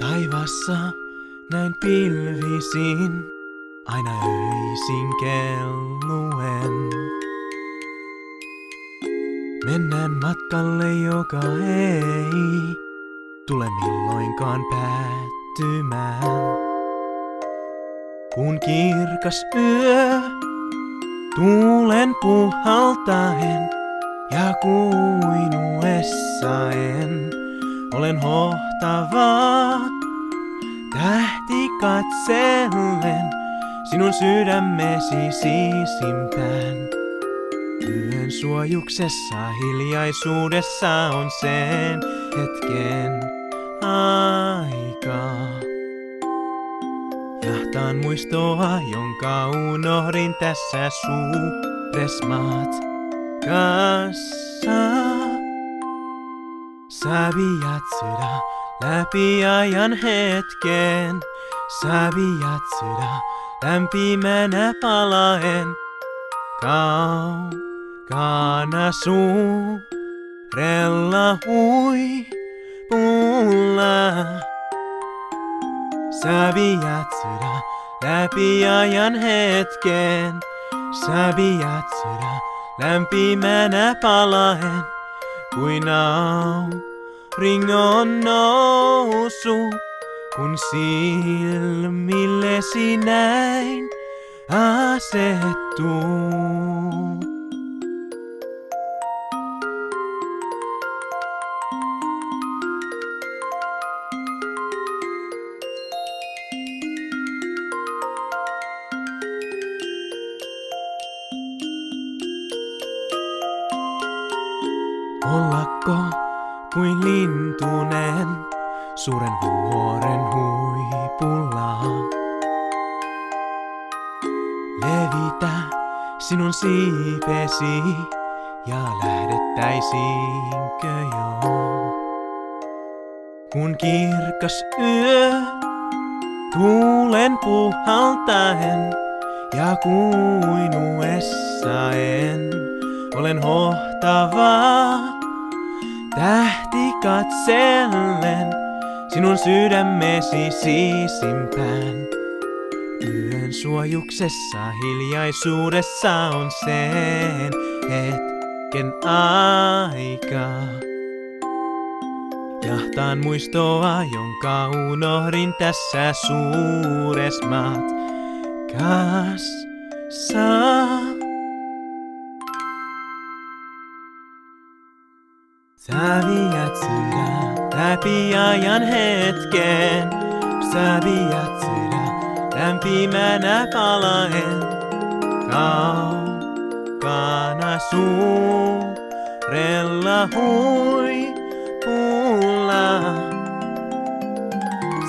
Taivassa näin pilvisin, aina öisin kelluen. Mennään matkalle, joka ei tule milloinkaan päättymään. Kun kirkas yö, tuulen puhaltaen ja kuinuessaen, olen hohtavaa tähti katsellen sinun sydämesi siisimpään. Yön suojuksessa hiljaisuudessa on sen hetken aikaa. Jahtaan muistoa, jonka unohdin tässä suures matkassa. Sä viät sydä läpi ajan hetken. Sä viät sydä lämpimänä palaen. Kaukana suurella huipulla. Sä viät sydä läpi ajan hetken. Sä viät sydä lämpimänä palaen kuin auringon nousu, kun silmillesi näin asettuu. Ollako kuin lintunen suuren vuoren huipulla? Levitä sinun siipesi ja lähdettäisiinkö jo? Kun kirkas yö tuulen puhaltaen ja kuinuessaen olen hohtavaa tähti katsellen sinun sydämesi siisimpään. Yön suojuksessa hiljaisuudessa on sen hetken aika. Jahtaan muistoa, jonka unohdin tässä suures matkassa. Sä viät sydä läpi ajan hetken. Sä sydä lämpimänä palaen. Kaukana suurella huipulla.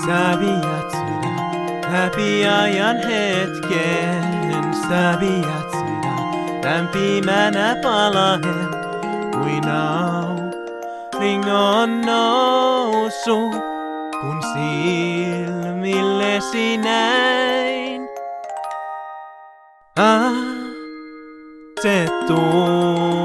Sä viät sydä läpi ajan hetken. Sä sydä lämpimänä palaen kuin auringon nousu, kun silmillesi näin asettuu.